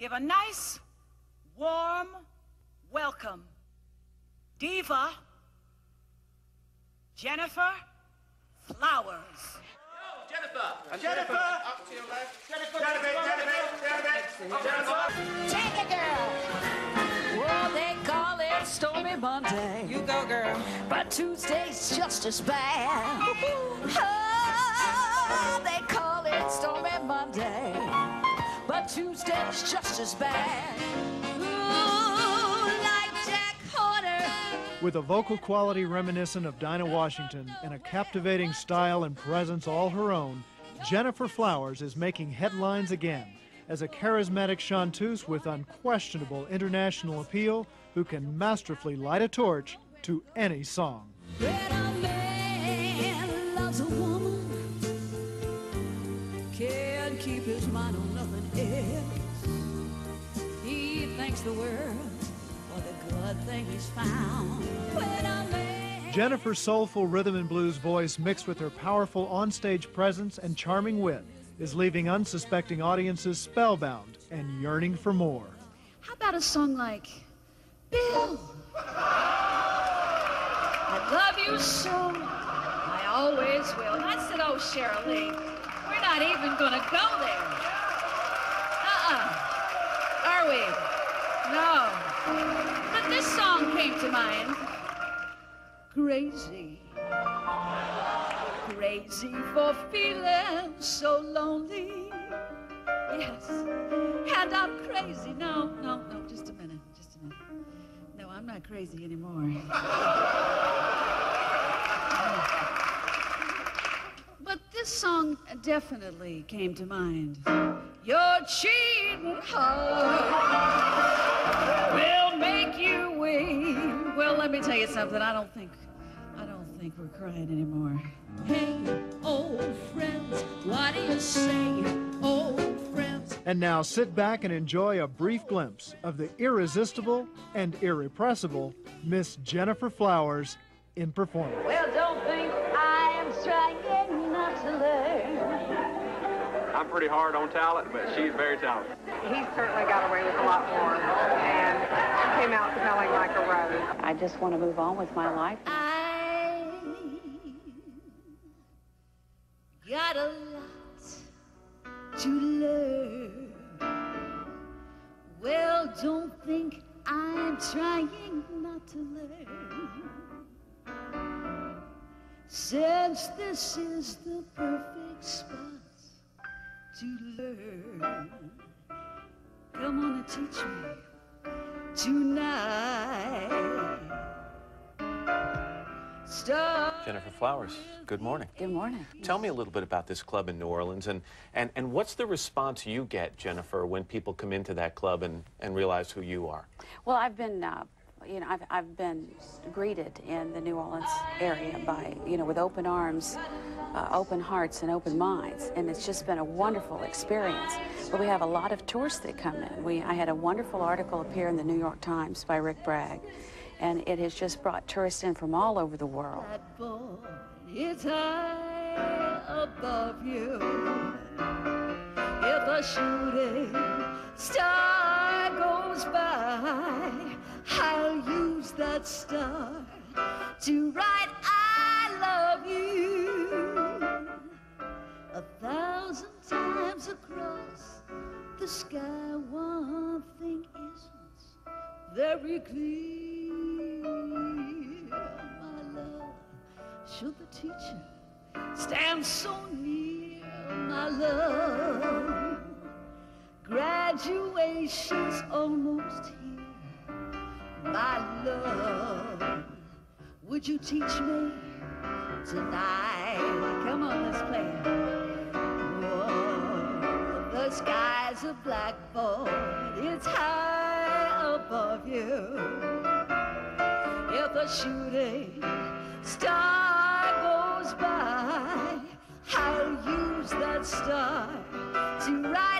give a nice, warm welcome. Diva Gennifer Flowers. Gennifer! Gennifer! Up to your left. Gennifer! Gennifer! Gennifer! Gennifer! Take it, girl. Well, they call it Stormy Monday. You go, girl. But Tuesday's just as bad. Oh, they call it Stormy Monday. But Tuesday's just as bad. Ooh, like Jack Horner. With a vocal quality reminiscent of Dinah Washington and a captivating style and presence all her own, Gennifer Flowers is making headlines again as a charismatic chanteuse with unquestionable international appeal who can masterfully light a torch to any song. Keep his mind on nothing else. He thanks the world for the good thing he's found. When a man Gennifer's soulful rhythm and blues voice mixed with her powerful onstage presence and charming wit is leaving unsuspecting audiences spellbound and yearning for more. How about a song like Bill? I love you so. I always will. That's it, said, oh, Cheryl Lee, we're not even going to go there. Uh-uh. Are we? No. But this song came to mind. Crazy. Crazy for feeling so lonely. Yes. And I'm crazy. No, no, no, just a minute. Just a minute. No, I'm not crazy anymore. But this song definitely came to mind. Your cheating heart will make you weep. Well, let me tell you something. I don't think, I don't think we're crying anymore. Hey, old friends, what do you say, old friends? And now sit back and enjoy a brief glimpse of the irresistible and irrepressible Miss Gennifer Flowers in performance. Well, don't think I am trying not to learn. I'm pretty hard on talent, but she's very talented. He certainly got away with a lot more, and she came out smelling like a rose. I just want to move on with my life. I got a lot to learn. Well, don't think I'm trying not to learn. Since this is the perfect spot to learn, come on and teach me tonight. Start. Gennifer Flowers, good morning. Good morning. Tell me a little bit about this club in New Orleans and, and, and what's the response you get, Gennifer, when people come into that club and, and realize who you are? Well, I've been, uh, you know, I've, I've been greeted in the New Orleans area by, you know, with open arms, uh, open hearts, and open minds, and it's just been a wonderful experience. But we have a lot of tourists that come in. We, I had a wonderful article appear in the New York Times by Rick Bragg, and it has just brought tourists in from all over the world. Is high above you. If a shooting star goes that star to write I love you a thousand times across the sky. One thing isn't very clear, my love. Should the teacher stand so near, my love? Graduation's almost here, my love. Would you teach me tonight? Come on, let's play. Whoa, oh, the sky's a blackboard, it's high above you. If a shooting star goes by, I'll use that star to write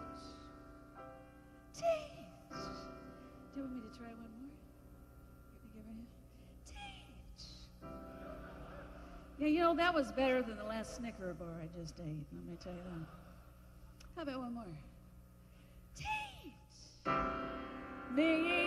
try one more? Yeah, you know, that was better than the last Snicker bar I just ate. Let me tell you that. How about one more? Teach me